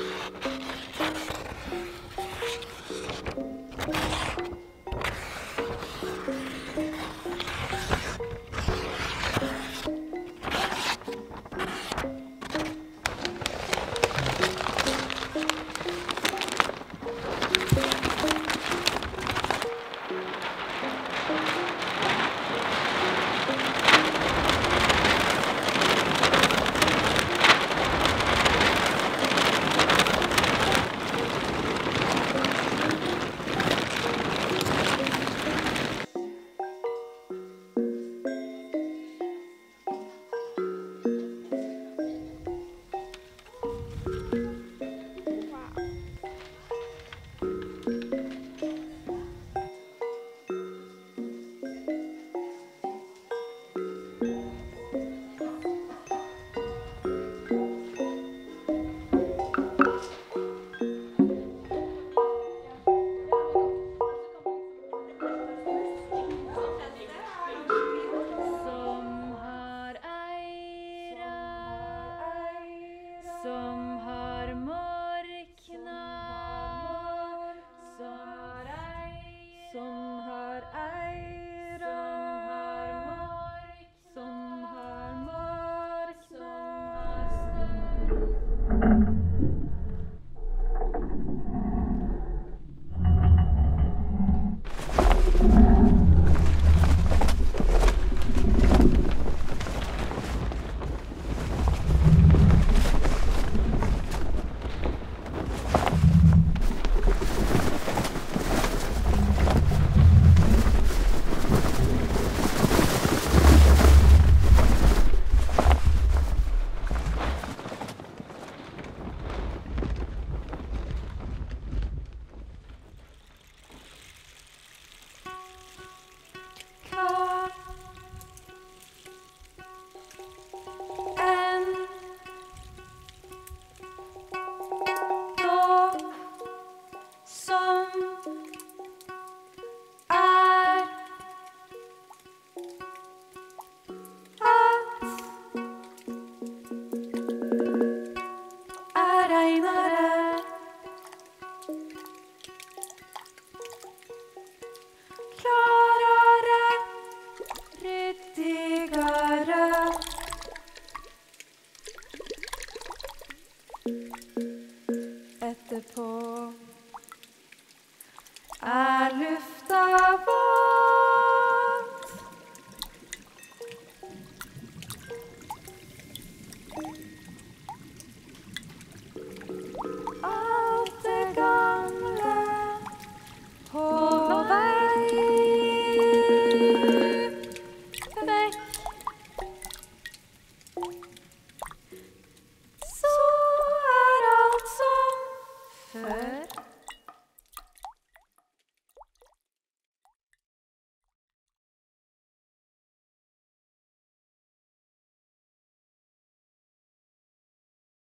Som regnere. Klarere, ryddigere. Etterpå